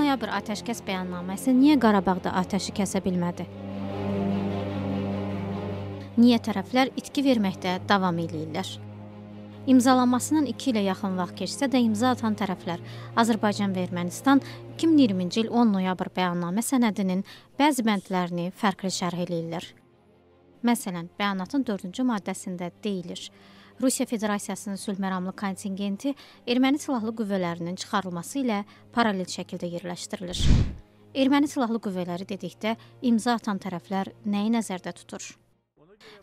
noyabr atəşkəs bəyannaməsi niyə Qarabağda atəşi kəsə bilmədi? Niyə tərəflər itki verməkdə davam eləyirlər? İmzalanmasından 2 ilə yaxın vaxt keçsə də imza atan tərəflər Azərbaycan və Ermənistan 2020-ci il 10 noyabr bəyannamə sənədinin bəzi bəndlərini fərqli şərh eləyirlər. Məsələn, bəyanatın 4-cü maddəsində deyilir: Rusiya Federasiyasının sülhməramlı kontingenti erməni silahlı qüvvələrinin çıxarılması ilə paralel şəkildə yerləşdirilir. Erməni silahlı qüvvələri dedikdə imza atan tərəflər nəyi nəzərdə tutur?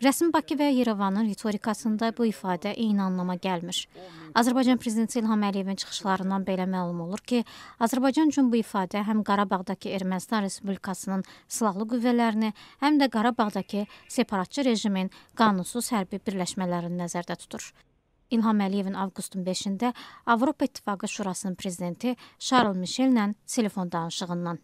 Rəsmi Bakı və Yerevanın ritorikasında bu ifadə eyni anlama gəlmir. Azərbaycan prezidenti İlham Əliyevin çıxışlarından belə məlum olur ki, Azərbaycan üçün bu ifadə həm Qarabağdakı Ermənistan Respublikasının silahlı qüvvələrini, həm də Qarabağdakı separatçı rejimin qanunsuz hərbi birləşmələrini nəzərdə tutur. İlham Əliyevin avqustun 5-də Avropa İttifaqı Şurasının prezidenti Şarl Mişellə telefon danışığından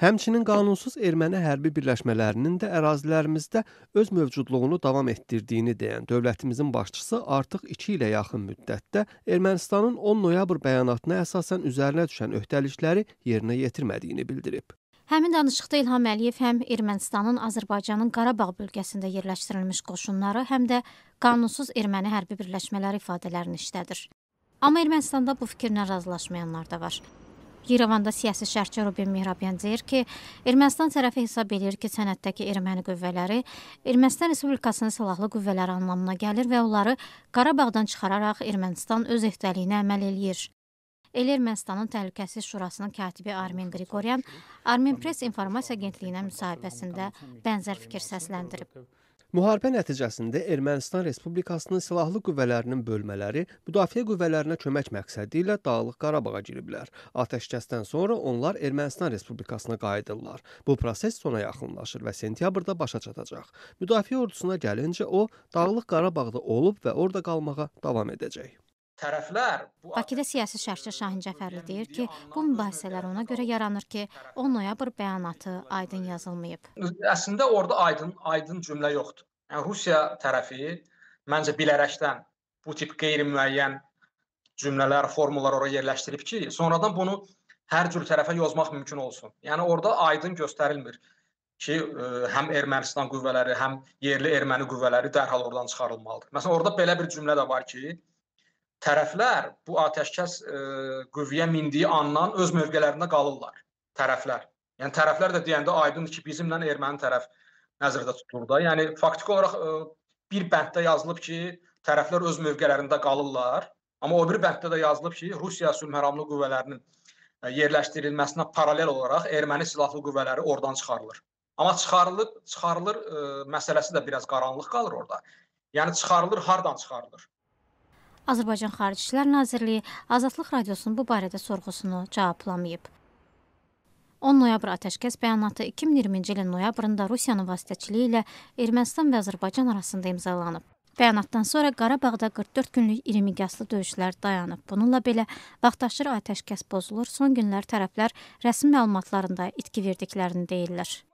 Həmçinin qanunsuz erməni hərbi birləşmələrinin də ərazilərimizdə öz mövcudluğunu davam etdirdiyini deyən dövlətimizin başçısı artıq 2 ilə yaxın müddətdə Ermənistanın 10 noyabr bəyanatına əsasən üzərinə düşən öhdəlikləri yerinə yetirmədiyini bildirib. Həmin danışıqda İlham Əliyev həm Ermənistanın Azərbaycanın Qarabağ bölgəsində yerləşdirilmiş qoşunları, həm də qanunsuz erməni hərbi birləşmələri ifadələrini işlədir. Amma Ermənistanda bu fikirlə razılaşmayanlar da var. İrəvanda siyasi şərhçi Ruben Mehrabyan deyir ki, Ermənistan tərəfi hesab edir ki, sənəddəki erməni qüvvələri Ermənistan Respublikasının silahlı qüvvələri anlamına gəlir və onları Qarabağdan çıxararaq Ermənistan öz ehtəliyinə əməl eləyir. El Ermənistanın Təhlükəsizlik Şurasının katibi Armen Qriqoryan Armen Press informasiya agentliyinə müsahibəsində bənzər fikir səsləndirib. Müharibə nəticəsində Ermənistan Respublikasının silahlı qüvvələrinin bölmələri müdafiə qüvvələrinə kömək məqsədi ilə Dağlıq Qarabağa giriblər. Atəşkəsdən sonra onlar Ermənistan Respublikasına qayıdırlar. Bu proses sona yaxınlaşır və sentyabrda başa çatacaq. Müdafiə ordusuna gəlincə o Dağlıq Qarabağda olub və orada qalmağa davam edəcək. Tərəflər bu Bakıda siyasi şərhçi Şahin Cəfərli deyir ki, bu mübahisələr ona görə yaranır ki, 10 noyabr bəyanatı aydın yazılmayıb. Əslində orada aydın aydın cümlə yoxdur. Yəni Rusiya tərəfi məncə bilərəkdən bu tip qeyri-müəyyən cümlələr, formullar ora yerləşdirib ki, sonradan bunu hər cür tərəfə yozmaq mümkün olsun. Yəni orada aydın göstərilmir ki, ə, həm Ermənistan qüvvələri, həm yerli erməni qüvvələri dərhal oradan çıxarılmalıdır. Məsələn, orada belə bir cümlə də var ki, tərəflər bu atəşkəs ə, e, qüvvəyə mindiyi andan öz mövqelərində qalırlar. Tərəflər. Yəni tərəflər də deyəndə aydındır ki, bizimlə erməni tərəf nəzərdə tutulur da. Yəni faktiki olaraq ə, e, bir bənddə yazılıb ki, tərəflər öz mövqelərində qalırlar. Amma o bir bənddə də yazılıb ki, Rusiya sülhməramlı qüvvələrinin e, yerləşdirilməsinə paralel olaraq erməni silahlı qüvvələri oradan çıxarılır. Amma çıxarılır, çıxarılır ə, məsələsi də biraz qaranlıq qalır orada. Yəni çıxarılır, hardan çıxarılır? Azərbaycan Xarici İşlər Nazirliyi Azadlıq Radiosunun bu barədə sorğusunu cavablamayıb. 10 noyabr atəşkəs bəyanatı 2020-ci ilin noyabrında Rusiyanın vasitəçiliyi ilə Ermənistan və Azərbaycan arasında imzalanıb. Bəyanatdan sonra Qarabağda 44 günlük iri miqyaslı döyüşlər dayanıb. Bununla belə vaxtaşırı atəşkəs pozulur. Son günlər tərəflər rəsmi məlumatlarında itki verdiklərini deyirlər.